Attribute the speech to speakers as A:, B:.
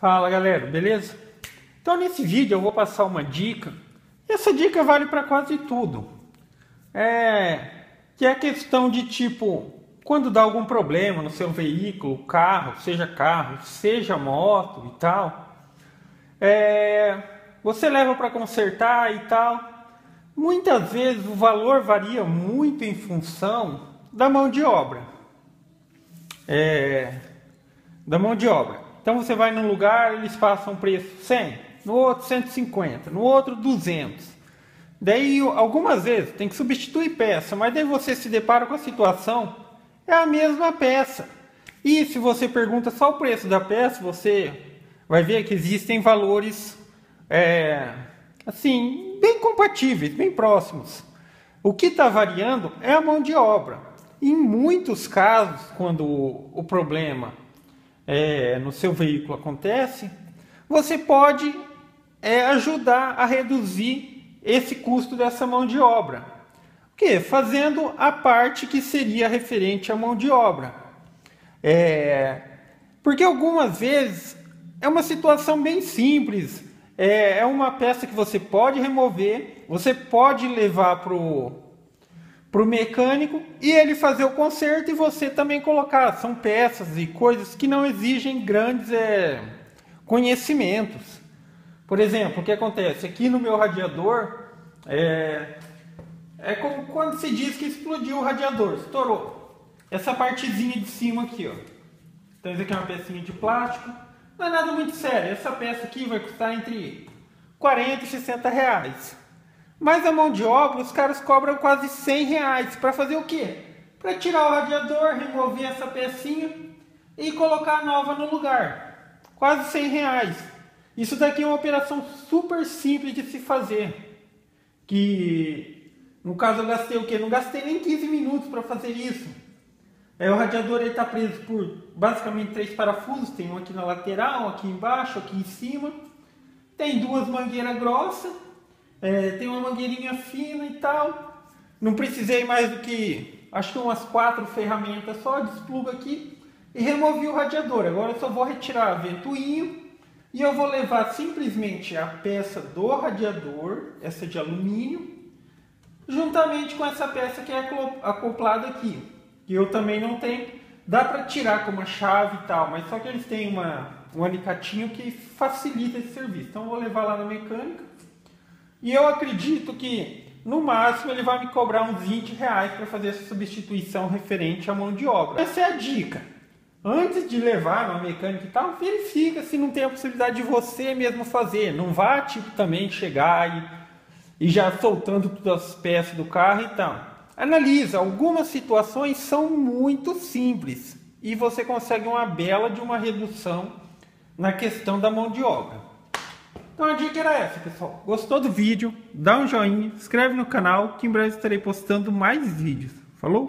A: Fala galera, beleza? Então nesse vídeo eu vou passar uma dica. Essa dica vale para quase tudo. É que é a questão de tipo quando dá algum problema no seu veículo, carro, seja carro, seja moto e tal, é, você leva para consertar e tal. Muitas vezes o valor varia muito em função da mão de obra. É, da mão de obra. Então você vai num lugar, eles passam preço 100, no outro 150, no outro 200. Daí algumas vezes tem que substituir peça, mas daí você se depara com a situação, é a mesma peça. E se você pergunta só o preço da peça, você vai ver que existem valores é, assim bem compatíveis, bem próximos. O que está variando é a mão de obra. Em muitos casos, quando o problema é, no seu veículo acontece, você pode é, ajudar a reduzir esse custo dessa mão de obra. O que? Fazendo a parte que seria referente à mão de obra. É, porque algumas vezes é uma situação bem simples. É, é uma peça que você pode remover, você pode levar para o para o mecânico e ele fazer o conserto e você também colocar. São peças e coisas que não exigem grandes é, conhecimentos. Por exemplo, o que acontece? Aqui no meu radiador é, é como quando se diz que explodiu o radiador, estourou. Essa partezinha de cima aqui, ó. Então isso aqui é uma pecinha de plástico. Não é nada muito sério. Essa peça aqui vai custar entre 40 e 60 reais. Mas a mão de obra, os caras cobram quase 100 reais. Para fazer o quê? Para tirar o radiador, remover essa pecinha e colocar a nova no lugar. Quase 100 reais. Isso daqui é uma operação super simples de se fazer. Que, no caso, eu gastei o quê? Não gastei nem 15 minutos para fazer isso. É, o radiador está preso por basicamente três parafusos. Tem um aqui na lateral, um aqui embaixo, aqui em cima. Tem duas mangueiras grossas é, tem uma mangueirinha fina e tal. Não precisei mais do que, acho que umas quatro ferramentas só, desplugo aqui e removi o radiador. Agora eu só vou retirar o ventoinho e eu vou levar simplesmente a peça do radiador, essa de alumínio, juntamente com essa peça que é acoplada aqui. Que eu também não tenho, dá para tirar com uma chave e tal, mas só que eles têm uma, um alicatinho que facilita esse serviço. Então eu vou levar lá na mecânica e eu acredito que no máximo ele vai me cobrar uns 20 reais para fazer essa substituição referente à mão de obra. Essa é a dica. Antes de levar uma mecânica e tal, verifica se não tem a possibilidade de você mesmo fazer. Não vá tipo também chegar e, e já soltando todas as peças do carro e tal. Analisa, algumas situações são muito simples e você consegue uma bela de uma redução na questão da mão de obra. Então a dica era essa, pessoal. Gostou do vídeo? Dá um joinha, inscreve no canal que em breve estarei postando mais vídeos. Falou?